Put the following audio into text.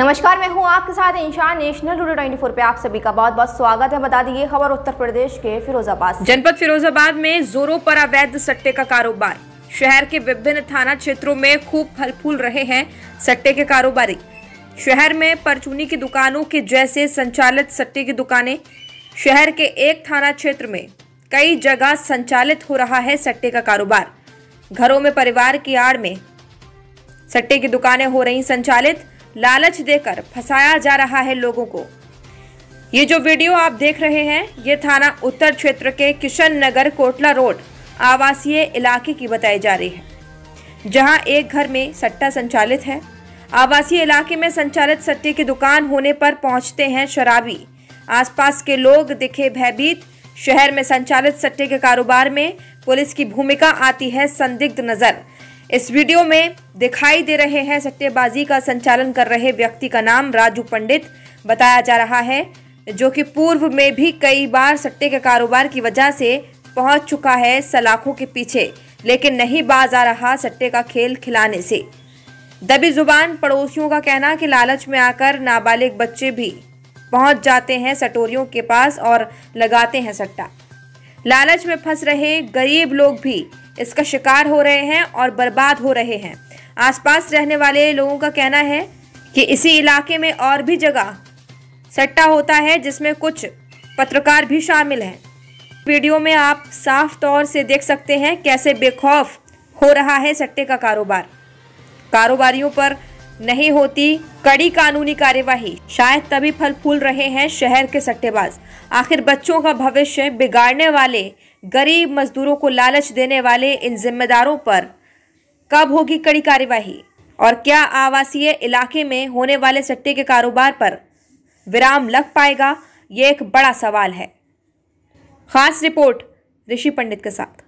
नमस्कार, मैं हूँ आपके साथ इंशान नेशनल टुडे 24 पे आप सभी का बहुत बहुत स्वागत है। बता दी ये खबर उत्तर प्रदेश के फिरोजाबाद जनपद फिरोजाबाद में जोरों पर अवैध सट्टे का कारोबार। शहर के विभिन्न थाना क्षेत्रों में खूब फल फूल रहे हैं सट्टे के कारोबारी। शहर में परचूनी की दुकानों के जैसे संचालित सट्टे की दुकानें। शहर के एक थाना क्षेत्र में कई जगह संचालित हो रहा है सट्टे का कारोबार। घरों में परिवार की आड़ में सट्टे की दुकानें हो रही संचालित। लालच देकर फंसाया जा रहा है लोगों को। ये जो वीडियो आप देख रहे हैं, ये थाना उत्तर क्षेत्र के किशन नगर कोटला रोड, आवासीय इलाके की बताई जा रही है, जहाँ एक घर में सट्टा संचालित है। आवासीय इलाके में संचालित सट्टे की दुकान होने पर पहुँचते हैं शराबी। आसपास के लोग दिखे भयभीत। शहर में संचालित सट्टे के कारोबार में पुलिस की भूमिका आती है संदिग्ध नज़र। इस वीडियो में दिखाई दे रहे हैं सट्टेबाजी का संचालन कर रहे व्यक्ति का नाम राजू पंडित। बताया जा रहा है जो कि पूर्व में भी कई बार सट्टे के कारोबार की वजह से पहुँच चुका है सलाखों के पीछे, लेकिन नहीं बाज आ रहा सट्टे का खेल खिलाने से। दबी ज़ुबान पड़ोसियों का कहना कि लालच में आकर नाबालिग बच्चे भी पहुँच जाते हैं सटोरियों के पास और लगाते हैं सट्टा। लालच में फंस रहे गरीब लोग भी इसका शिकार हो रहे हैं और बर्बाद हो रहे हैं। आसपास रहने वाले लोगों का कहना है कि इसी इलाके में और भी जगह सट्टा होता है जिसमें कुछ पत्रकार भी शामिल हैं। वीडियो में आप साफ़ तौर से देख सकते हैं कैसे बेखौफ हो रहा है सट्टे का कारोबार। कारोबारियों पर नहीं होती कड़ी कानूनी कार्यवाही। शायद तभी फल फूल रहे हैं शहर के सट्टेबाज। आखिर बच्चों का भविष्य बिगाड़ने वाले गरीब मजदूरों को लालच देने वाले इन जिम्मेदारों पर कब होगी कड़ी कार्यवाही? और क्या आवासीय इलाके में होने वाले सट्टे के कारोबार पर विराम लग पाएगा? ये एक बड़ा सवाल है। खास रिपोर्ट ऋषि पंडित के साथ।